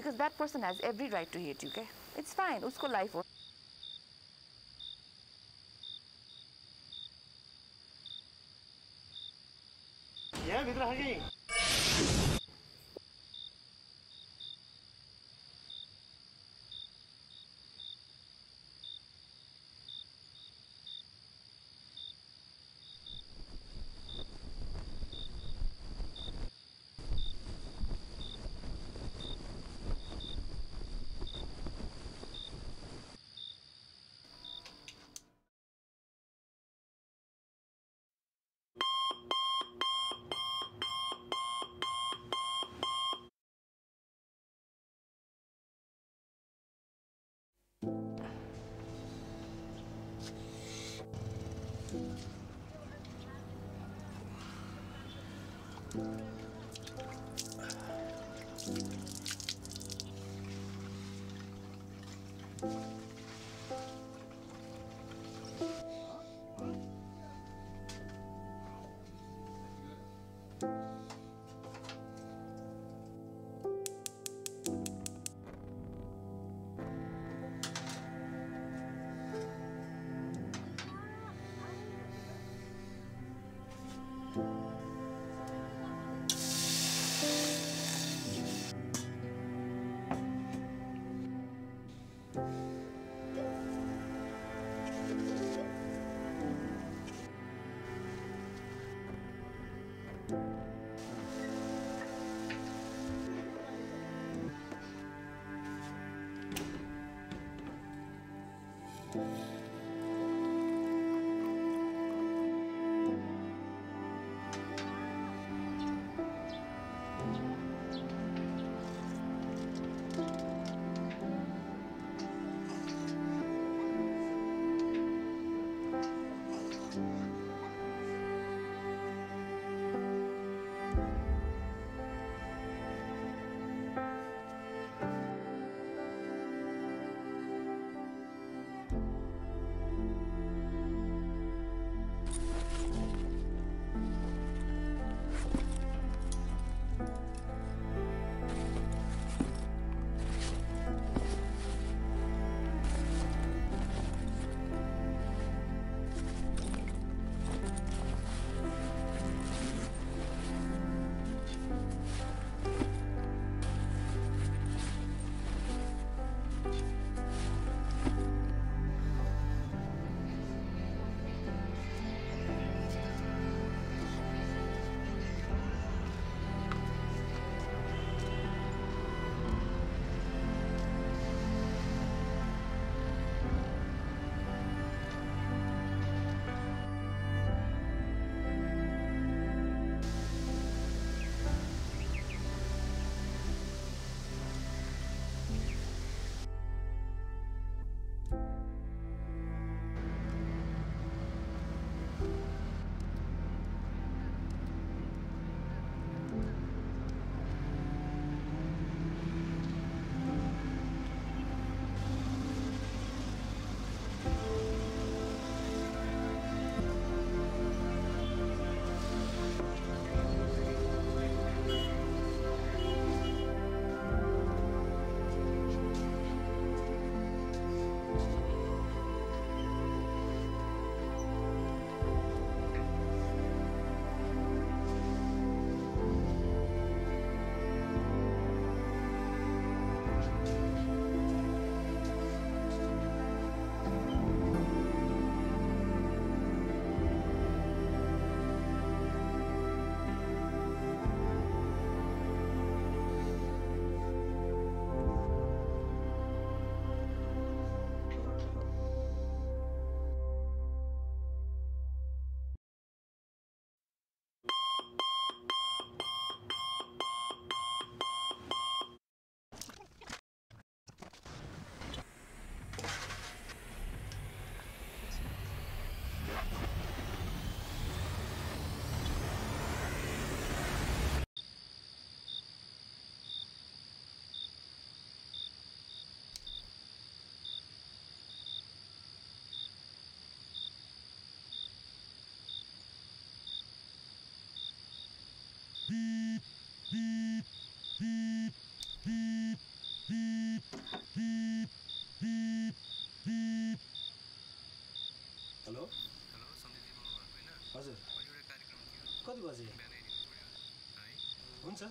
because that person has every right to hate you, okay? It's fine, usko life ho. Yeah, Vidra Hagi. Thank you. Hello? Hello सन्दीती बोल्नु भएको होइन? हजुर। कार्यक्रम कति बजे? है? हुन्छ।